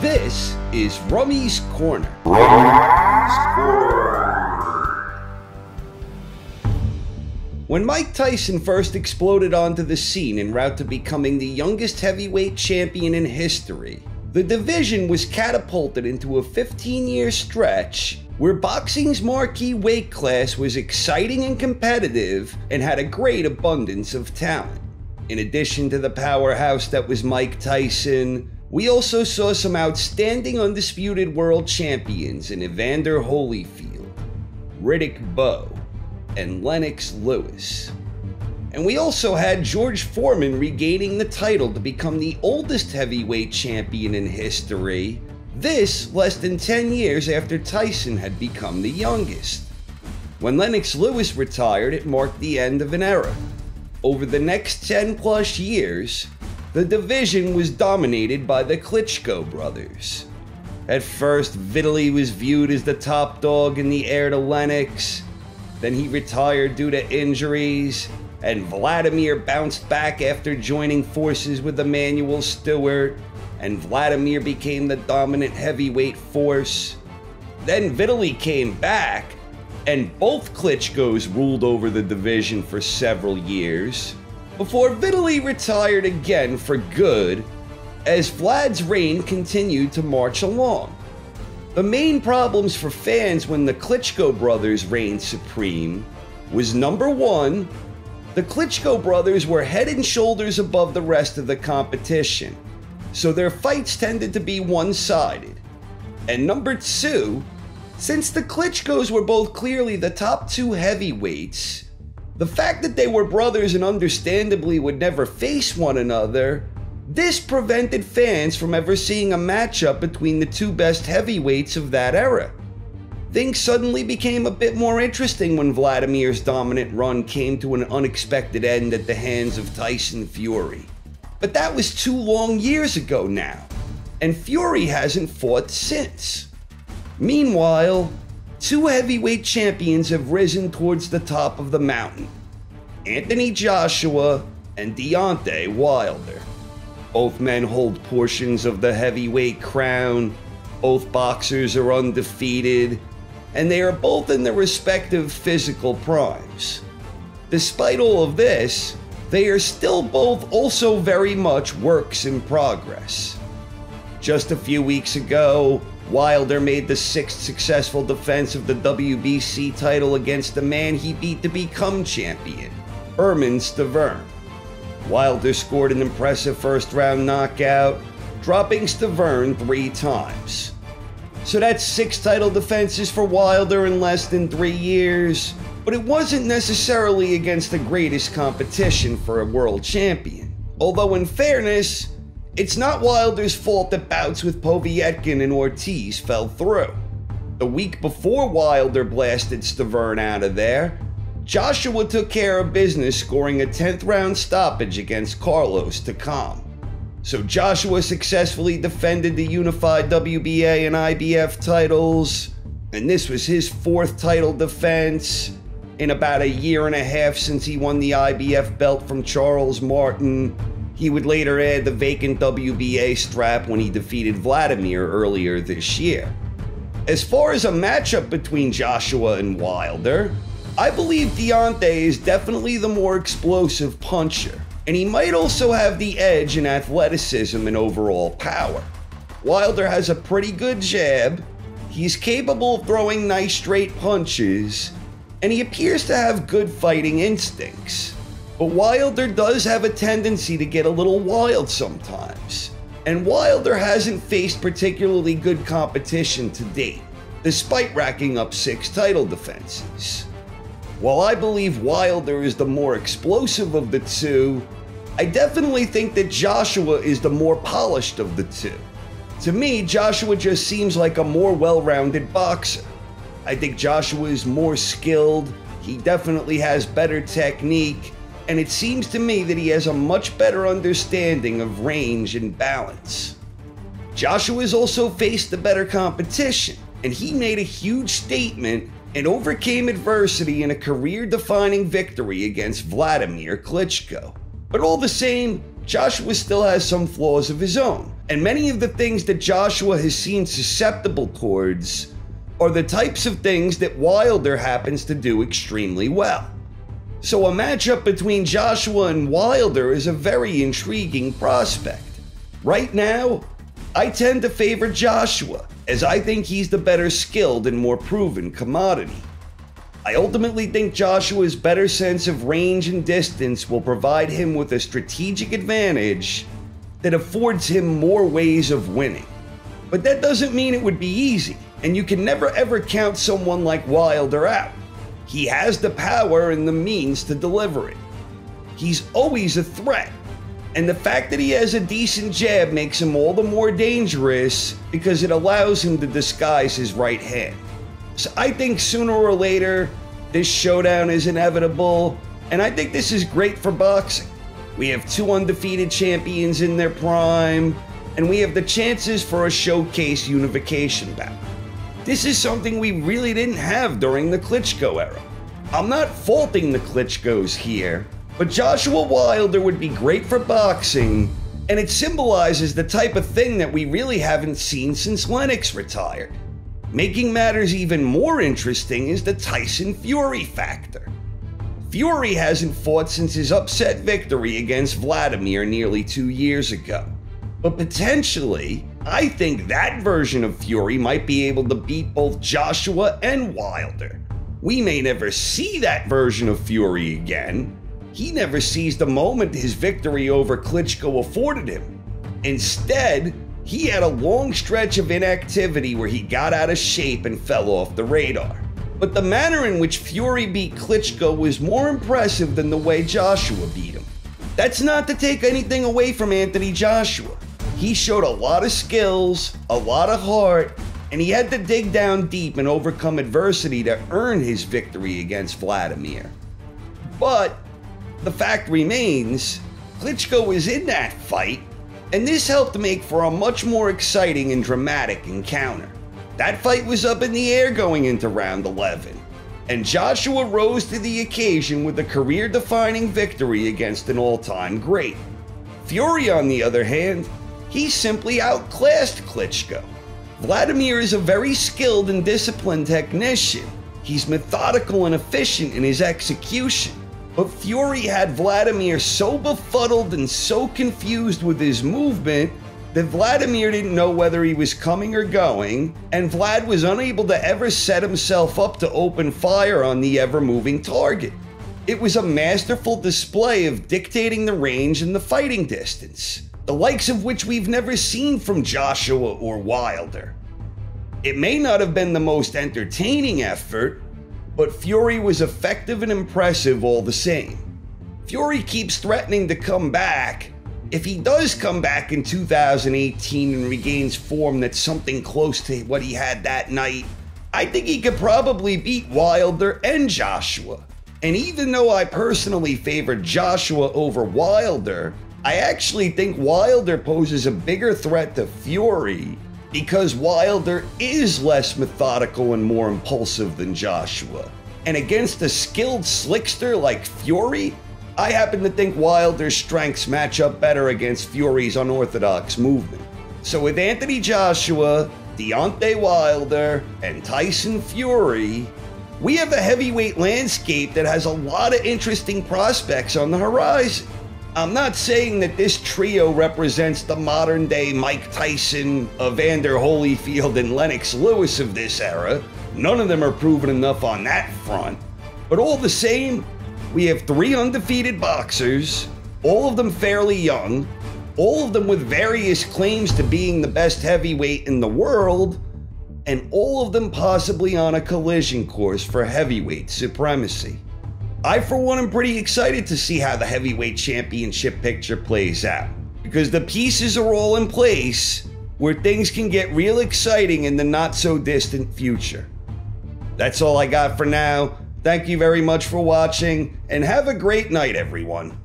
This is Rummy's Corner. When Mike Tyson first exploded onto the scene en route to becoming the youngest heavyweight champion in history, the division was catapulted into a 15 year stretch where boxing's marquee weight class was exciting and competitive and had a great abundance of talent. In addition to the powerhouse that was Mike Tyson, we also saw some outstanding undisputed world champions in Evander Holyfield, Riddick Bowe, and Lennox Lewis. And we also had George Foreman regaining the title to become the oldest heavyweight champion in history, this less than 10 years after Tyson had become the youngest. When Lennox Lewis retired, it marked the end of an era. Over the next 10 plus years, the division was dominated by the Klitschko brothers. At first, Vitali was viewed as the top dog in the heir to Lennox. Then he retired due to injuries, and Wladimir bounced back after joining forces with Emanuel Steward, and Wladimir became the dominant heavyweight force. Then Vitali came back, and both Klitschkos ruled over the division for several years, before Vitali retired again for good as Vlad's reign continued to march along. The main problems for fans when the Klitschko brothers reigned supreme was number one, the Klitschko brothers were head and shoulders above the rest of the competition, so their fights tended to be one sided. And number two, since the Klitschkos were both clearly the top two heavyweights, the fact that they were brothers and understandably would never face one another this prevented fans from ever seeing a matchup between the two best heavyweights of that era. Things suddenly became a bit more interesting when Wladimir's dominant run came to an unexpected end at the hands of Tyson Fury. But that was two long years ago now, and Fury hasn't fought since. Meanwhile, two heavyweight champions have risen towards the top of the mountain Anthony Joshua and Deontay Wilder. Both men hold portions of the heavyweight crown. Both boxers are undefeated, and they are both in their respective physical primes. Despite all of this, they are still both also very much works in progress. Just a few weeks ago, Wilder made the sixth successful defense of the WBC title against the man he beat to become champion, Bermane Stiverne. Wilder scored an impressive first round knockout, dropping Stiverne three times. So that's six title defenses for Wilder in less than three years, but it wasn't necessarily against the greatest competition for a world champion. Although, in fairness, it's not Wilder's fault that bouts with Povetkin and Ortiz fell through. The week before Wilder blasted Stiverne out of there, Joshua took care of business, scoring a 10th round stoppage against Carlos Takam. So Joshua successfully defended the unified WBA and IBF titles, and this was his fourth title defense in about a year and a half since he won the IBF belt from Charles Martin. He would later add the vacant WBA strap when he defeated Wladimir earlier this year. As far as a matchup between Joshua and Wilder, I believe Deontay is definitely the more explosive puncher, and he might also have the edge in athleticism and overall power. Wilder has a pretty good jab, he's capable of throwing nice straight punches, and he appears to have good fighting instincts. But Wilder does have a tendency to get a little wild sometimes, and Wilder hasn't faced particularly good competition to date, despite racking up six title defenses. While I believe Wilder is the more explosive of the two, I definitely think that Joshua is the more polished of the two. To me, Joshua just seems like a more well rounded boxer. I think Joshua is more skilled, he definitely has better technique, and it seems to me that he has a much better understanding of range and balance. Joshua has also faced the better competition, and he made a huge statement and overcame adversity in a career defining victory against Wladimir Klitschko. But all the same, Joshua still has some flaws of his own, And many of the things that Joshua has seen susceptible towards are the types of things that Wilder happens to do extremely well. So a matchup between Joshua and Wilder is a very intriguing prospect. Right now, I tend to favor Joshua, as I think he's the better skilled and more proven commodity. I ultimately think Joshua's better sense of range and distance will provide him with a strategic advantage that affords him more ways of winning. But that doesn't mean it would be easy, and you can never ever count someone like Wilder out. He has the power and the means to deliver it. He's always a threat, and the fact that he has a decent jab makes him all the more dangerous because it allows him to disguise his right hand. So I think sooner or later, this showdown is inevitable, and I think this is great for boxing. We have two undefeated champions in their prime, and we have the chances for a showcase unification bout. This is something we really didn't have during the Klitschko era. I'm not faulting the Klitschkos here, but Joshua Wilder would be great for boxing, and it symbolizes the type of thing that we really haven't seen since Lennox retired. Making matters even more interesting is the Tyson Fury factor. Fury hasn't fought since his upset victory against Wladimir nearly two years ago. But potentially, I think that version of Fury might be able to beat both Joshua and Wilder. We may never see that version of Fury again, he never seized the moment his victory over Klitschko afforded him. Instead, he had a long stretch of inactivity where he got out of shape and fell off the radar. But the manner in which Fury beat Klitschko was more impressive than the way Joshua beat him. That's not to take anything away from Anthony Joshua. He showed a lot of skills, a lot of heart, and he had to dig down deep and overcome adversity to earn his victory against Wladimir. But the fact remains, Klitschko was in that fight, and this helped make for a much more exciting and dramatic encounter. That fight was up in the air going into round 11, and Joshua rose to the occasion with a career defining victory against an all time great. Fury, on the other hand, he simply outclassed Klitschko. Wladimir is a very skilled and disciplined technician. He's methodical and efficient in his execution. But Fury had Wladimir so befuddled and so confused with his movement that Wladimir didn't know whether he was coming or going, and Vlad was unable to ever set himself up to open fire on the ever moving target. It was a masterful display of dictating the range and the fighting distance, the likes of which we've never seen from Joshua or Wilder. It may not have been the most entertaining effort, but Fury was effective and impressive all the same. Fury keeps threatening to come back. If he does come back in 2018 and regains form that's something close to what he had that night, I think he could probably beat Wilder and Joshua. And even though I personally favor Joshua over Wilder, I actually think Wilder poses a bigger threat to Fury because Wilder is less methodical and more impulsive than Joshua. And against a skilled slickster like Fury, I happen to think Wilder's strengths match up better against Fury's unorthodox movement. So with Anthony Joshua, Deontay Wilder, and Tyson Fury, we have a heavyweight landscape that has a lot of interesting prospects on the horizon. I'm not saying that this trio represents the modern day Mike Tyson, Evander Holyfield, and Lennox Lewis of this era. None of them are proven enough on that front. But all the same, we have three undefeated boxers, all of them fairly young, all of them with various claims to being the best heavyweight in the world, and all of them possibly on a collision course for heavyweight supremacy. I, for one, am pretty excited to see how the heavyweight championship picture plays out because the pieces are all in place where things can get real exciting in the not so distant future. That's all I got for now. Thank you very much for watching and have a great night, everyone.